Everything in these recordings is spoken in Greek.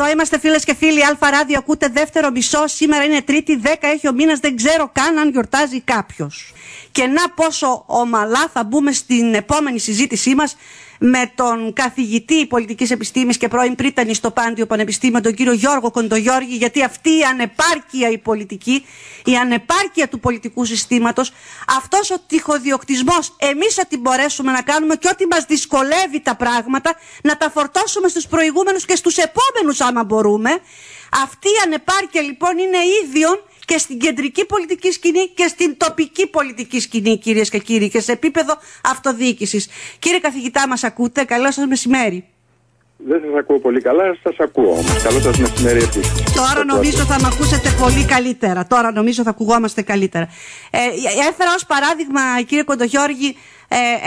Εδώ είμαστε φίλες και φίλοι. Αλφα ράδιο ακούτε δεύτερο μισό. Σήμερα είναι Τρίτη, 10 έχει ο μήνας. Δεν ξέρω καν αν γιορτάζει κάποιος. Και να πόσο ομαλά θα μπούμε στην επόμενη συζήτησή μας με τον καθηγητή πολιτικής επιστήμης και πρώην πρίτανη στο Πάντιο Πανεπιστήμιο, τον κύριο Γιώργο Κοντογιώργη, γιατί αυτή η ανεπάρκεια η πολιτική, η ανεπάρκεια του πολιτικού συστήματος, αυτός ο τυχοδιοκτισμός, εμείς ό,τι μπορέσουμε να κάνουμε και ό,τι μας δυσκολεύει τα πράγματα, να τα φορτώσουμε στους προηγούμενους και στους επόμενους, άμα μπορούμε. Αυτή η ανεπάρκεια λοιπόν είναι ίδιον και στην κεντρική πολιτική σκηνή και στην τοπική πολιτική σκηνή, κυρίες και κύριοι, και σε επίπεδο αυτοδιοίκησης. Κύριε καθηγητά, μας ακούτε; Καλό σας μεσημέρι. Δεν σας ακούω πολύ καλά, σας ακούω όμω. Καλό σας μεσημέρι επίσης. Τώρα νομίζω θα με ακούσετε πολύ καλύτερα. Τώρα νομίζω θα ακουγόμαστε καλύτερα. Ε, έφερα ως παράδειγμα, κύριε Κοντοχιώργη, ε,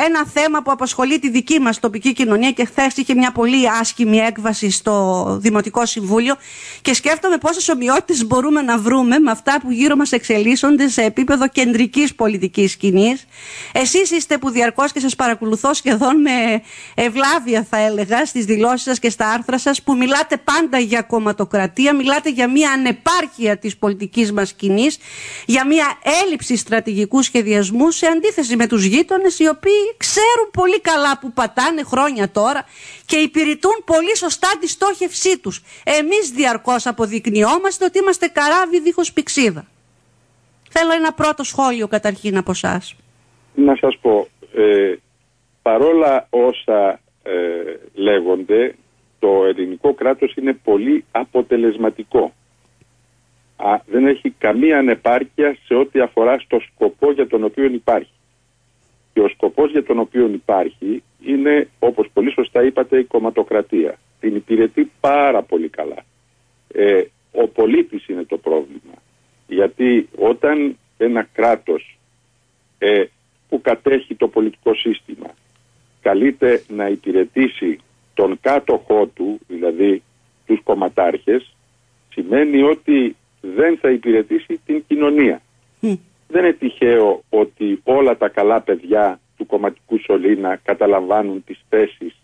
ένα θέμα που απασχολεί τη δική μας τοπική κοινωνία και χθες είχε μια πολύ άσχημη έκβαση στο Δημοτικό Συμβούλιο και σκέφτομαι πόσες ομοιότητες μπορούμε να βρούμε με αυτά που γύρω μας εξελίσσονται σε επίπεδο κεντρικής πολιτικής σκηνής. Εσείς είστε που διαρκώς και σας παρακολουθώ σχεδόν με ευλάβεια θα έλεγα στις δηλώσεις σας και στα άρθρα σας που μιλάτε πάντα για κομματοκρατία, μιλάτε για μια ανεπάρκεια της πολιτικής μας σκηνής, για μια έλλειψη στρατηγικού σχεδιασμού σε αντίθεση με τους γείτονες οι οποίοι ξέρουν πολύ καλά που πατάνε χρόνια τώρα και υπηρετούν πολύ σωστά τη στόχευσή τους. Εμείς διαρκώς αποδεικνυόμαστε ότι είμαστε καράβι δίχως πηξίδα. Θέλω ένα πρώτο σχόλιο καταρχήν από εσά. Να σας πω, ε, παρόλα όσα ε, λέγονται, το ελληνικό κράτος είναι πολύ αποτελεσματικό. Α, δεν έχει καμία ανεπάρκεια σε ό,τι αφορά στο σκοπό για τον οποίο υπάρχει. Και ο σκοπός για τον οποίο υπάρχει είναι, όπως πολύ σωστά είπατε, η κομματοκρατία. Την υπηρετεί πάρα πολύ καλά. Ε, ο πολίτης είναι το πρόβλημα. Γιατί όταν ένα κράτος ε, που κατέχει το πολιτικό σύστημα καλείται να υπηρετήσει τον κάτοχό του, δηλαδή τους κομματάρχες, σημαίνει ότι δεν θα υπηρετήσει την κοινωνία. Δεν είναι τυχαίο ότι όλα τα καλά παιδιά του κομματικού σωλήνα καταλαμβάνουν τις θέσεις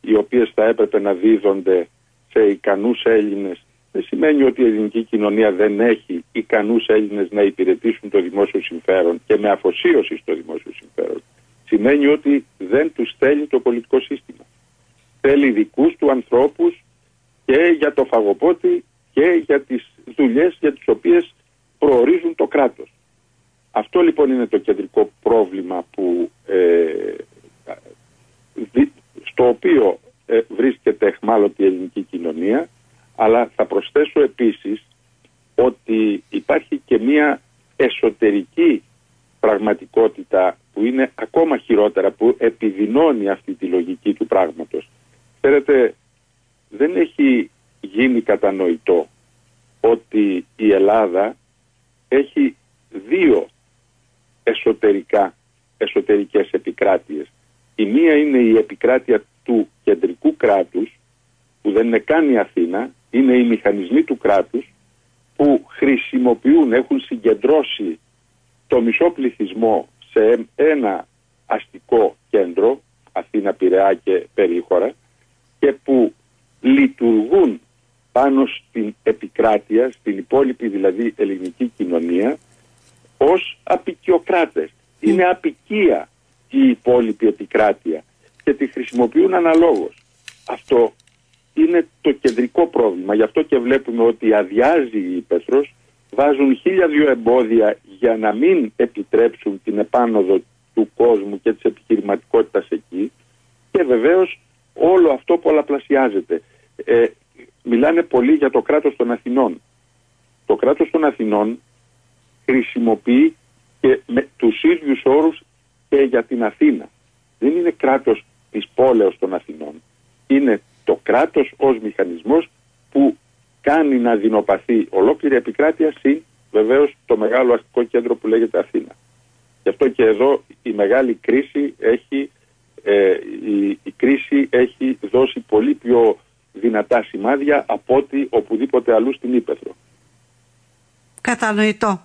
οι οποίες θα έπρεπε να δίδονται σε ικανούς Έλληνες. Δεν σημαίνει ότι η ελληνική κοινωνία δεν έχει ικανούς Έλληνες να υπηρετήσουν το δημόσιο συμφέρον και με αφοσίωση στο δημόσιο συμφέρον. Σημαίνει ότι δεν τους θέλει το πολιτικό σύστημα. Θέλει δικούς του ανθρώπους και για το φαγοπότη και για τις δουλειές για τις οποίες προορίζουν το κράτος. Αυτό λοιπόν είναι το κεντρικό πρόβλημα που, ε, στο οποίο ε, βρίσκεται εχμάλωτη η ελληνική κοινωνία αλλά θα προσθέσω επίσης ότι υπάρχει και μία εσωτερική πραγματικότητα που είναι ακόμα χειρότερα, που επιδεινώνει αυτή τη λογική του πράγματος. Ξέρετε, δεν έχει γίνει κατανοητό ότι η Ελλάδα έχει δύο εσωτερικά, εσωτερικές επικράτειες. Η μία είναι η επικράτεια του κεντρικού κράτους που δεν είναι καν η Αθήνα, είναι οι μηχανισμοί του κράτους που χρησιμοποιούν, έχουν συγκεντρώσει το μισό πληθυσμό σε ένα αστικό κέντρο, Αθήνα, Πειραιά και Περίχωρα και που λειτουργούν πάνω στην επικράτεια, στην υπόλοιπη δηλαδή ελληνική κοινωνία ως απικιοκράτες. Είναι απικία η υπόλοιπη επικράτεια και τη χρησιμοποιούν αναλόγως. Αυτό είναι το κεντρικό πρόβλημα. Γι' αυτό και βλέπουμε ότι αδειάζει η Πέτρος, βάζουν χίλια δύο εμπόδια για να μην επιτρέψουν την επάνωδο του κόσμου και της επιχειρηματικότητας εκεί και βεβαίως όλο αυτό πολλαπλασιάζεται. Ε, μιλάνε πολύ για το κράτος των Αθηνών. Το κράτος των Αθηνών χρησιμοποιεί και με τους ίδιους όρους και για την Αθήνα. Δεν είναι κράτος της πόλεως των Αθηνών. Είναι το κράτος ως μηχανισμός που κάνει να δεινοπαθεί ολόκληρη επικράτεια συν βεβαίως το μεγάλο αστικό κέντρο που λέγεται Αθήνα. Γι' αυτό και εδώ η μεγάλη κρίση έχει, ε, η, η κρίση έχει δώσει πολύ πιο δυνατά σημάδια από ό,τι οπουδήποτε αλλού στην Ήπεθρο. Κατανοητό.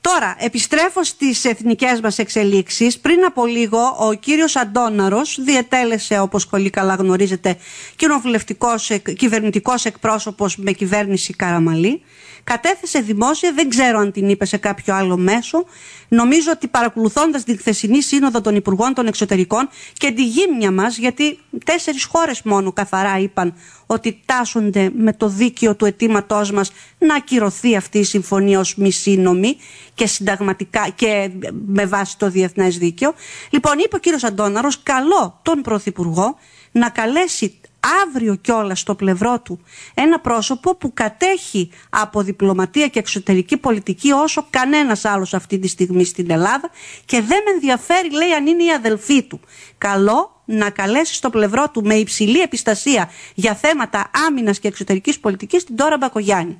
Τώρα, επιστρέφω στις εθνικές μας εξελίξεις. Πριν από λίγο, ο κύριος Αντώναρος διετέλεσε, όπως πολύ καλά γνωρίζετε, κοινοβουλευτικός, κυβερνητικός εκπρόσωπος με κυβέρνηση Καραμαλή. Κατέθεσε δημόσια, δεν ξέρω αν την είπε σε κάποιο άλλο μέσο. Νομίζω ότι παρακολουθώντας την χθεσινή σύνοδο των Υπουργών των Εξωτερικών και τη γύμνια μας, γιατί τέσσερις χώρες μόνο καθαρά είπαν ότι τάσσονται με το δίκαιο του αιτήματός μας να ακυρωθεί αυτή η συμφωνία ως μη σύνομη και συνταγματικά και με βάση το διεθνές δίκαιο. Λοιπόν, είπε ο κύριος Αντώναρος, καλό τον Πρωθυπουργό να καλέσει αύριο κιόλας στο πλευρό του ένα πρόσωπο που κατέχει από διπλωματία και εξωτερική πολιτική όσο κανένας άλλος αυτή τη στιγμή στην Ελλάδα και δεν με ενδιαφέρει λέει αν είναι η αδελφή του. Καλό να καλέσει στο πλευρό του με υψηλή επιστασία για θέματα άμυνας και εξωτερικής πολιτικής την Τώρα Μπακογιάννη.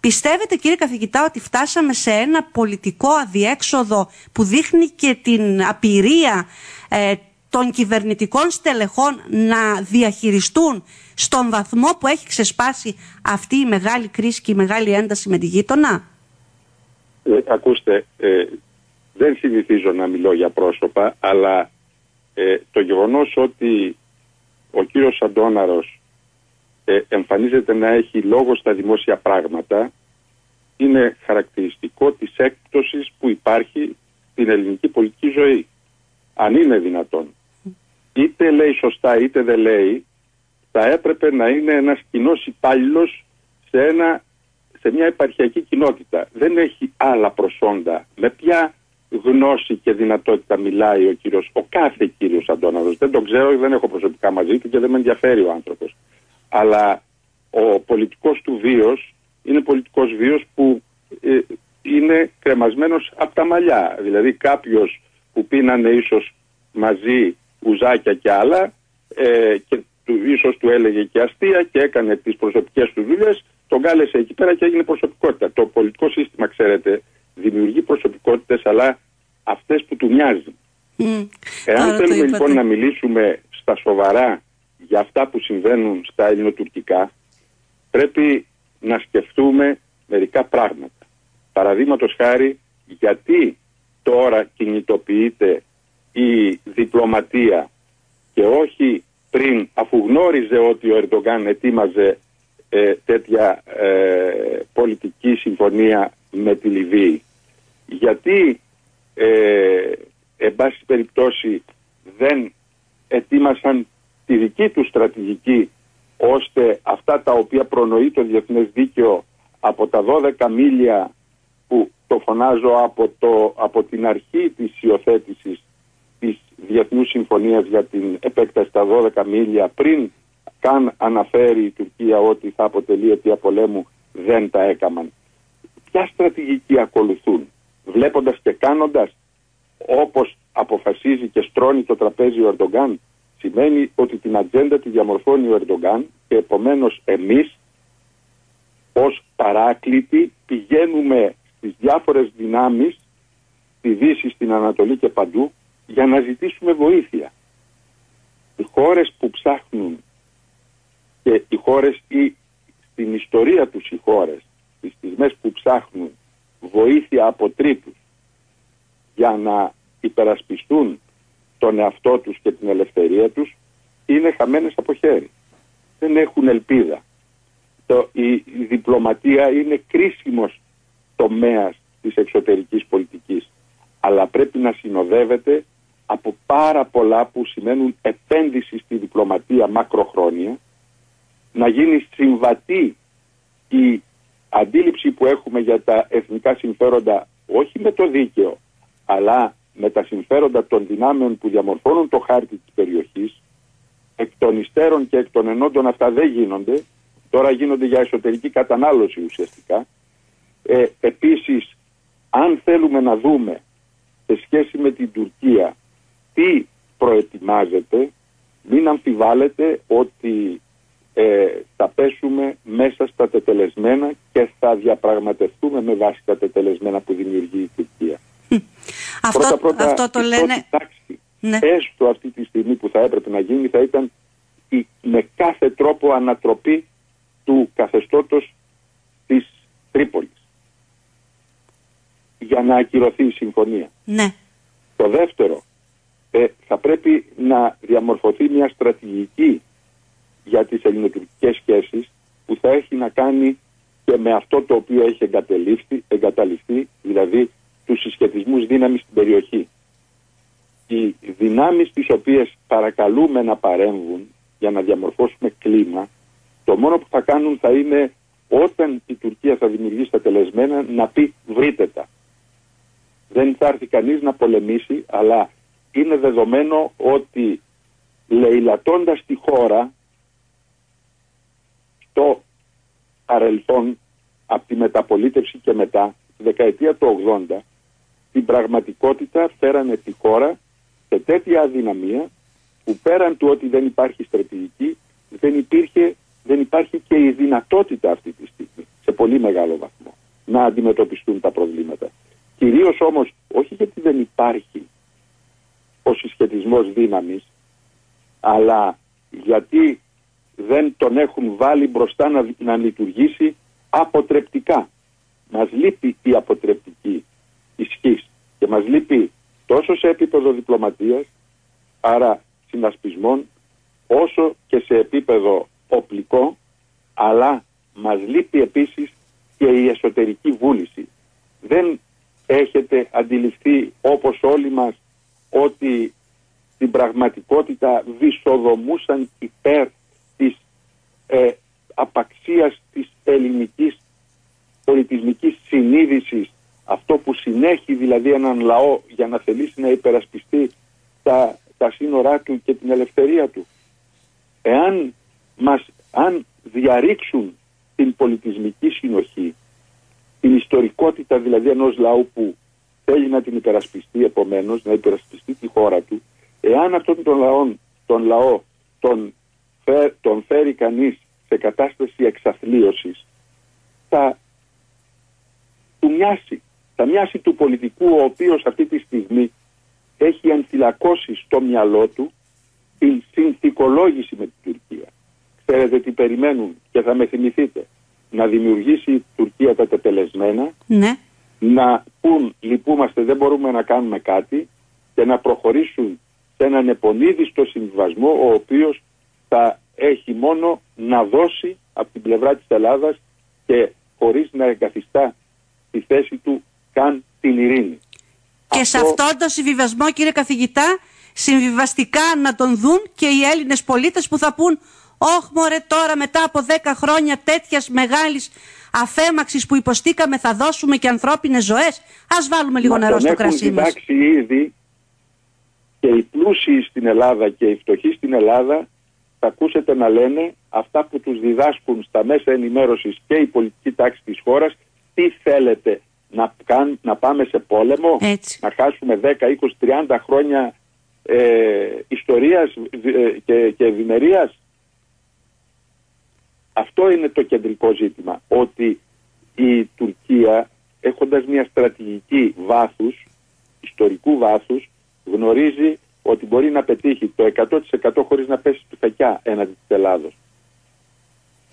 Πιστεύετε κύριε καθηγητά ότι φτάσαμε σε ένα πολιτικό αδιέξοδο που δείχνει και την απειρία ε, των κυβερνητικών στελεχών να διαχειριστούν στον βαθμό που έχει ξεσπάσει αυτή η μεγάλη κρίση και η μεγάλη ένταση με τη γείτονα; Ε, ακούστε, ε, δεν συνηθίζω να μιλώ για πρόσωπα, αλλά ε, το γεγονός ότι ο κύριος Αντώναρος ε, εμφανίζεται να έχει λόγο στα δημόσια πράγματα είναι χαρακτηριστικό της έκπτωσης που υπάρχει στην ελληνική πολιτική ζωή. Αν είναι δυνατόν είτε λέει σωστά είτε δεν λέει, θα έπρεπε να είναι ένας κοινός υπάλληλος σε, ένα, σε μια επαρχιακή κοινότητα. Δεν έχει άλλα προσόντα. Με ποια γνώση και δυνατότητα μιλάει ο κύριος, ο κάθε κύριος Αντώναδος. Δεν τον ξέρω, δεν έχω προσωπικά μαζί του και δεν με ενδιαφέρει ο άνθρωπος. Αλλά ο πολιτικός του βίος είναι πολιτικός βίος που ε, είναι κρεμασμένος από τα μαλλιά. Δηλαδή κάποιος που πίνανε ίσως μαζί ουζάκια και άλλα ε, και του, ίσως του έλεγε και αστεία και έκανε τις προσωπικές του δουλειές, τον κάλεσε εκεί πέρα και έγινε προσωπικότητα. Το πολιτικό σύστημα, ξέρετε, δημιουργεί προσωπικότητες αλλά αυτές που του μοιάζουν. Mm. Εάν θέλουμε λοιπόν να μιλήσουμε στα σοβαρά για αυτά που συμβαίνουν στα ελληνοτουρκικά, πρέπει να σκεφτούμε μερικά πράγματα. Παραδείγματος χάρη, γιατί τώρα κινητοποιείται η διπλωματία και όχι πριν αφού γνώριζε ότι ο Ερντογκάν ετοίμαζε ε, τέτοια ε, πολιτική συμφωνία με τη Λιβύη. Γιατί ε, εν πάση περιπτώσει δεν ετοίμασαν τη δική του στρατηγική ώστε αυτά τα οποία προνοεί το διεθνές δίκαιο από τα 12 μίλια που το φωνάζω από, το, από την αρχή της υιοθέτησης της Διεθνούς Συμφωνίας για την επέκταση στα 12 μίλια πριν καν αναφέρει η Τουρκία ότι θα αποτελεί αιτία πολέμου δεν τα έκαναν. Ποια στρατηγική ακολουθούν βλέποντας και κάνοντας όπως αποφασίζει και στρώνει το τραπέζι ο Ερντογκάν σημαίνει ότι την ατζέντα τη διαμορφώνει ο Ερντογκάν και επομένως εμείς ως παράκλητοι πηγαίνουμε στις διάφορες δυνάμεις στη Δύση, στην Ανατολή και παντού για να ζητήσουμε βοήθεια. Οι χώρες που ψάχνουν και οι χώρες ή στην ιστορία τους οι χώρες, τις στιγμές που ψάχνουν βοήθεια από τρίτους για να υπερασπιστούν τον εαυτό τους και την ελευθερία τους είναι χαμένες από χέρι. Δεν έχουν ελπίδα. Το, η, η διπλωματία είναι κρίσιμος τομέας της εξωτερικής πολιτικής αλλά πρέπει να συνοδεύεται από πάρα πολλά που σημαίνουν επένδυση στη διπλωματία μακροχρόνια, να γίνει συμβατή η αντίληψη που έχουμε για τα εθνικά συμφέροντα όχι με το δίκαιο, αλλά με τα συμφέροντα των δυνάμεων που διαμορφώνουν το χάρτη της περιοχής, εκ των υστέρων και εκ των ενόντων αυτά δεν γίνονται, τώρα γίνονται για εσωτερική κατανάλωση ουσιαστικά. Ε, επίσης, αν θέλουμε να δούμε σε σχέση με την Τουρκία τι προετοιμάζεται, μην αμφιβάλλετε ότι ε, θα πέσουμε μέσα στα τετελεσμένα και θα διαπραγματευτούμε με βάση τα τετελεσμένα που δημιουργεί η Τουρκία. Αυτό, πρώτα, πρώτα, αυτό το λένε... Τάξη, ναι. Έστω αυτή τη στιγμή που θα έπρεπε να γίνει θα ήταν η, με κάθε τρόπο ανατροπή του καθεστώτος της Τρίπολης. για να ακυρωθεί η συμφωνία. Ναι. Το δεύτερο, ε, θα πρέπει να διαμορφωθεί μια στρατηγική για τις ελληνοτουρκικές σχέσεις που θα έχει να κάνει και με αυτό το οποίο έχει εγκαταλειφθεί, εγκαταλειφθεί δηλαδή τους συσχετισμούς δύναμης στην περιοχή. Οι δυνάμεις τις οποίες παρακαλούμε να παρέμβουν για να διαμορφώσουμε κλίμα, το μόνο που θα κάνουν θα είναι όταν η Τουρκία θα δημιουργήσει τα τελεσμένα να πει βρείτε τα. Δεν θα έρθει κανείς να πολεμήσει, αλλά είναι δεδομένο ότι λαιλατώντας τη χώρα στο παρελθόν από τη μεταπολίτευση και μετά, τη δεκαετία του 80, την πραγματικότητα φέρανε τη χώρα σε τέτοια αδυναμία που πέραν του ότι δεν υπάρχει στρατηγική, δεν, υπήρχε, δεν υπάρχει και η δυνατότητα αυτή τη στιγμή, σε πολύ μεγάλο βαθμό, να αντιμετωπιστούν τα προβλήματα. Κυρίως όμως, όχι γιατί δεν υπάρχει ο συσχετισμός δύναμης, αλλά γιατί δεν τον έχουν βάλει μπροστά να, να λειτουργήσει αποτρεπτικά. Μας λείπει η αποτρεπτική ισχύς και μας λείπει τόσο σε επίπεδο διπλωματίας, άρα συνασπισμών, όσο και σε επίπεδο οπλικό, αλλά μας λείπει επίσης και η εσωτερική βούληση. Δεν έχετε αντιληφθεί όπως όλοι μας ότι στην πραγματικότητα βυσοδομούσαν υπέρ της ε, απαξίας της ελληνικής πολιτισμικής συνείδησης αυτό που συνέχει δηλαδή έναν λαό για να θελήσει να υπερασπιστεί τα, τα σύνορά του και την ελευθερία του. Εάν μας, αν διαρρήξουν την πολιτισμική συνοχή, την ιστορικότητα δηλαδή ενός λαού που θέλει να την υπερασπιστεί επομένως, να υπερασπιστεί τη χώρα του, εάν αυτόν τον λαό τον, λαό, τον, τον φέρει κανείς σε κατάσταση εξαθλίωσης, θα του μοιάσει. Θα μοιάσει του πολιτικού ο οποίος αυτή τη στιγμή έχει ενθυλακώσει στο μυαλό του την συνθηκολόγηση με την Τουρκία. Ξέρετε τι περιμένουν και θα με θυμηθείτε. Να δημιουργήσει η Τουρκία τα τετελεσμένα, ναι. Να πούν λυπούμαστε δεν μπορούμε να κάνουμε κάτι και να προχωρήσουν σε έναν επονίδιστο συμβιβασμό ο οποίος θα έχει μόνο να δώσει από την πλευρά της Ελλάδας και χωρίς να εγκαθιστά τη θέση του καν την ειρήνη. Και σε αυτόν τον συμβιβασμό κύριε καθηγητά συμβιβαστικά να τον δουν και οι Έλληνες πολίτες που θα πούν «Όχ μωρέ τώρα μετά από 10 χρόνια τέτοιας μεγάλης αφέμαξης που υποστήκαμε θα δώσουμε και ανθρώπινες ζωές. Ας βάλουμε λίγο νερό στο κρασί μας». Έχουν ήδη και οι πλούσιοι στην Ελλάδα και οι φτωχοί στην Ελλάδα θα ακούσετε να λένε αυτά που τους διδάσκουν στα μέσα ενημέρωσης και η πολιτική τάξη της χώρας τι θέλετε να, κάν, να πάμε σε πόλεμο, να χάσουμε 10, 20, 30 χρόνια ε, ιστορίας ε, και, και ευημερίας; Αυτό είναι το κεντρικό ζήτημα, ότι η Τουρκία έχοντας μια στρατηγική βάθους, ιστορικού βάθους, γνωρίζει ότι μπορεί να πετύχει το 100% χωρίς να πέσει πειθακιά έναντι της Ελλάδος.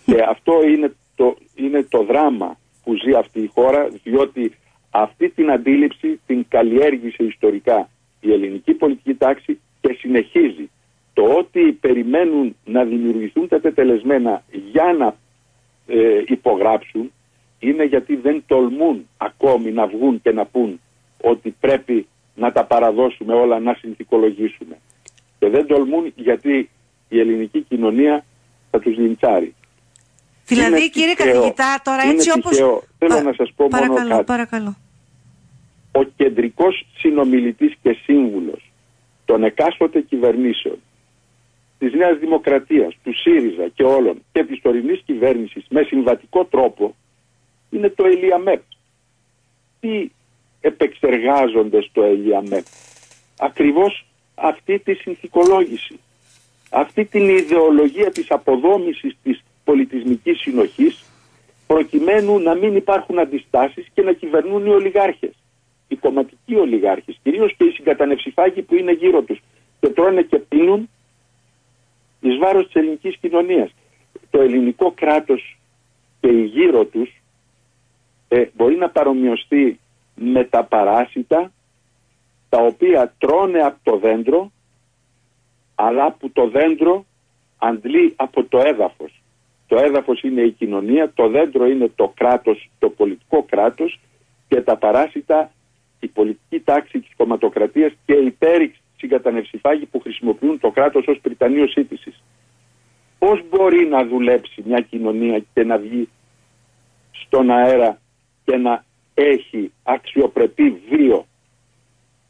Και αυτό είναι το, είναι το δράμα που ζει αυτή η χώρα, διότι αυτή την αντίληψη την καλλιέργησε ιστορικά η ελληνική πολιτική τάξη και συνεχίζει. Το ότι περιμένουν να δημιουργηθούν τα τετελεσμένα για να ε, υπογράψουν είναι γιατί δεν τολμούν ακόμη να βγουν και να πούν ότι πρέπει να τα παραδώσουμε όλα, να συνθηκολογήσουμε. Και δεν τολμούν γιατί η ελληνική κοινωνία θα τους λιντσάρει. Δηλαδή είναι κύριε τυχαίο, καθηγητά τώρα έτσι είναι όπως... Τυχαίο. Θέλω να σας πω παρακαλώ, μόνο κάτι. Παρακαλώ. Ο κεντρικός συνομιλητής και σύμβουλος των εκάστοτε κυβερνήσεων της Νέας Δημοκρατίας, του ΣΥΡΙΖΑ και όλων και της τωρινής κυβέρνησης με συμβατικό τρόπο είναι το ΕΛΙΑΜΕΠ. Τι επεξεργάζονται στο ΕΛΙΑΜΕΠ. Ακριβώς αυτή τη συνθηκολόγηση. Αυτή την ιδεολογία της αποδόμησης της πολιτισμικής συνοχής προκειμένου να μην υπάρχουν αντιστάσεις και να κυβερνούν οι ολιγάρχες. Οι κομματικοί ολιγάρχες, κυρίως και οι συγκατανευσιφάγοι που είναι γύρω τους και τρώνε και πίνουν εις βάρος της ελληνικής κοινωνίας. Το ελληνικό κράτος και οι γύρω τους ε, μπορεί να παρομοιωστεί με τα παράσιτα τα οποία τρώνε από το δέντρο αλλά που το δέντρο αντλεί από το έδαφος. Το έδαφος είναι η κοινωνία, το δέντρο είναι το κράτος, το πολιτικό κράτος και τα παράσιτα η πολιτική τάξη της κομματοκρατίας και η υπέρηξη συγκατανευσιφάγοι που χρησιμοποιούν το κράτος ως πριτανείο σύντησης. Πώς μπορεί να δουλέψει μια κοινωνία και να βγει στον αέρα και να έχει αξιοπρεπή βίο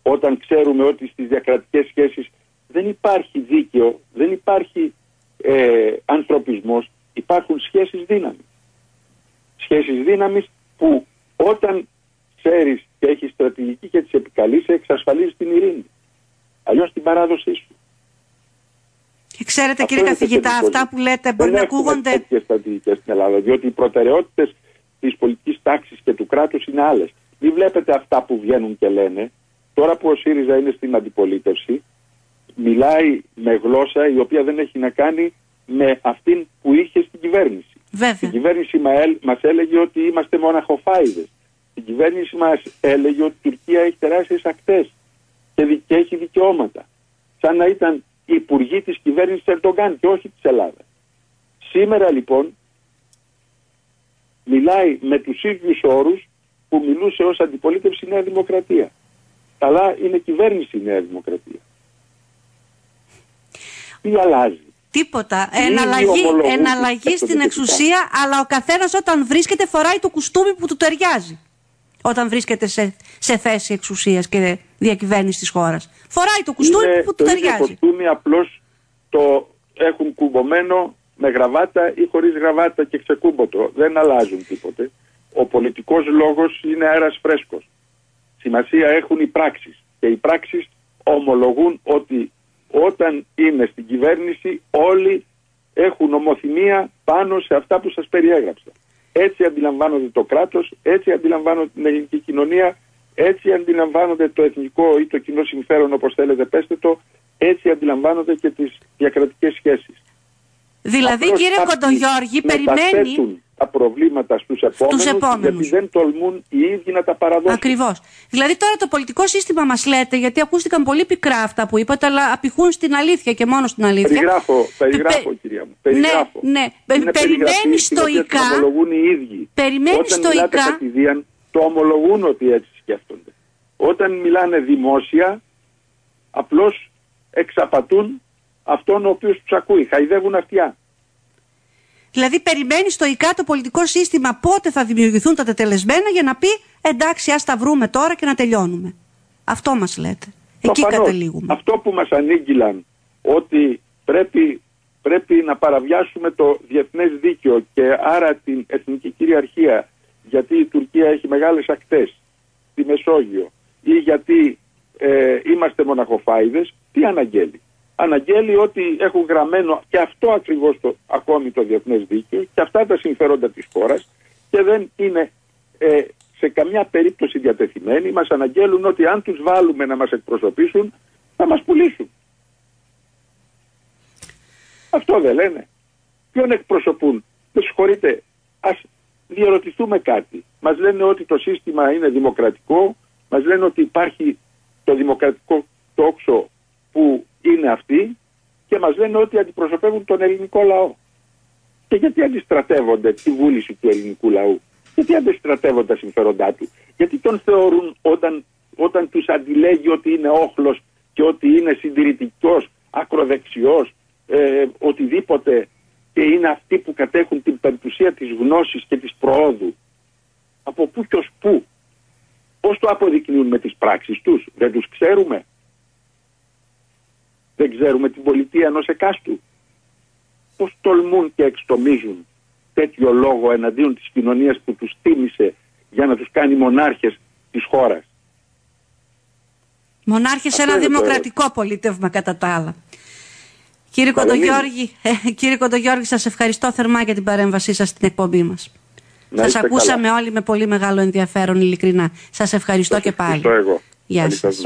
όταν ξέρουμε ότι στις διακρατικές σχέσεις δεν υπάρχει δίκαιο, δεν υπάρχει ε, ανθρωπισμός, υπάρχουν σχέσεις δύναμης. Σχέσεις δύναμης που όταν ξέρεις και έχεις στρατηγική και τις επικαλείς εξασφαλίζει την ειρήνη. Αλλιώς την παράδοσή σου. Και ξέρετε κύριε καθηγητά, αυτά που λέτε μπορεί να ακούγονται... Δεν έχουμε στρατηγικές στην Ελλάδα, διότι οι προτεραιότητες της πολιτικής τάξης και του κράτους είναι άλλες. Μην βλέπετε αυτά που βγαίνουν και λένε. Τώρα που ο ΣΥΡΙΖΑ είναι στην αντιπολίτευση, μιλάει με γλώσσα η οποία δεν έχει να κάνει με αυτήν που είχε στην κυβέρνηση. Βέβαια. Η κυβέρνηση μας έλεγε ότι είμαστε μοναχοφάιδες. Η κυβέρνηση μας έλεγε ότι η Τουρκία έχει τεράστιες ακτές και, και έχει δικαιώματα. Σαν να ήταν υπουργοί της κυβέρνησης Ερντογκάν και όχι της Ελλάδας. Σήμερα λοιπόν μιλάει με τους ίδιους όρους που μιλούσε ως αντιπολίτευση η Νέα Δημοκρατία. Αλλά είναι κυβέρνηση η Νέα Δημοκρατία. Τι αλλάζει; Τίποτα. Εναλλαγή, εναλλαγή στην εξουσία, αλλά ο καθένας όταν βρίσκεται φοράει το κουστούμι που του ταιριάζει. Όταν βρίσκεται σε, σε θέση εξουσίας και διακυβέρνηση της χώρας. Φοράει το κουστούμι που του ταιριάζει. Το κουστούμι απλώς το έχουν κουμπωμένο με γραβάτα ή χωρίς γραβάτα και ξεκούμποτο. Δεν αλλάζουν τίποτε. Ο πολιτικός λόγος είναι αέρας φρέσκος. Σημασία έχουν οι πράξεις. Και οι πράξεις ομολογούν ότι όταν είναι στην κυβέρνηση όλοι έχουν ομοθυμία πάνω σε αυτά που σας περιέγραψα. Έτσι αντιλαμβάνονται το κράτος, έτσι αντιλαμβάνονται την ελληνική κοινωνία, έτσι αντιλαμβάνονται το εθνικό ή το κοινό συμφέρον όπως θέλετε πέστε το, έτσι αντιλαμβάνονται και τις διακρατικές σχέσεις. Δηλαδή Απλώς κύριε Κοντογιώργη περιμένει τα προβλήματα στους επόμενους, επόμενους. γιατί δεν τολμούν οι ίδιοι να τα παραδώσουν. Ακριβώς. Δηλαδή τώρα το πολιτικό σύστημα μας λέτε, γιατί ακούστηκαν πολύ πικρά αυτά που είπατε, αλλά απηχούν στην αλήθεια και μόνο στην αλήθεια. Περιγράφω, περιγράφω Πε... κυρία μου. Περιγράφω. Ναι, ναι. Είναι περιμένεις στοικά. Το ομολογούν οι ίδιοι. Περιμένεις Όταν στοικά. Κατηδίαν, το ομολογούν ότι έτσι σκέφτονται. Όταν μιλάνε δημόσια, απλώς εξαπατούν αυτόν ο οποίος τους ακούει. Χαϊδεύουν αυτιά. Δηλαδή περιμένει ΙΚΑ το πολιτικό σύστημα πότε θα δημιουργηθούν τα τετελεσμένα για να πει εντάξει ας τα βρούμε τώρα και να τελειώνουμε. Αυτό μας λέτε. Εκεί καταλήγουμε. Αυτό που μας ανήγγυλαν ότι πρέπει, πρέπει να παραβιάσουμε το διεθνές δίκαιο και άρα την εθνική κυριαρχία γιατί η Τουρκία έχει μεγάλες ακτές στη Μεσόγειο ή γιατί ε, είμαστε μοναχοφάιδες, τι αναγγέλει αναγγέλει ότι έχουν γραμμένο και αυτό ακριβώς το, ακόμη το διεθνές δίκαιο και αυτά τα συμφέροντα της χώρας και δεν είναι ε, σε καμιά περίπτωση διατεθειμένοι. Μας αναγγέλουν ότι αν τους βάλουμε να μας εκπροσωπήσουν θα μας πουλήσουν. Αυτό δεν λένε. Ποιον εκπροσωπούν. Με συγχωρείτε, ας διαρωτηθούμε κάτι. Μας λένε ότι το σύστημα είναι δημοκρατικό, μας λένε ότι υπάρχει το δημοκρατικό τόξο που είναι αυτοί και μας λένε ότι αντιπροσωπεύουν τον ελληνικό λαό. Και γιατί αντιστρατεύονται τη βούληση του ελληνικού λαού; Γιατί αντιστρατεύονται τα συμφέροντά του; Γιατί τον θεωρούν όταν, όταν τους αντιλέγει ότι είναι όχλος και ότι είναι συντηρητικός, ακροδεξιός, ε, οτιδήποτε και είναι αυτοί που κατέχουν την πεμπτουσία της γνώσης και της προόδου. Από πού και ως πού. Πώς το αποδεικνύουν με τις πράξεις τους. Δεν τους ξέρουμε. Δεν ξέρουμε την πολιτεία ενός εκάστου. Πώς τολμούν και εξτομίζουν τέτοιο λόγο εναντίον της κοινωνίας που τους τίμησε για να τους κάνει μονάρχες της χώρας. Μονάρχες σε ένα δημοκρατικό πολίτευμα κατά τα άλλα. Κύριε Κοντογιώργη, ε, κύριε Κοντογιώργη, σας ευχαριστώ θερμά για την παρέμβασή σας στην εκπομπή μας. Να σας ακούσαμε όλοι με πολύ μεγάλο ενδιαφέρον, ειλικρινά. Σας ευχαριστώ και πάλι. Ευχαριστώ εγώ. Γεια σας.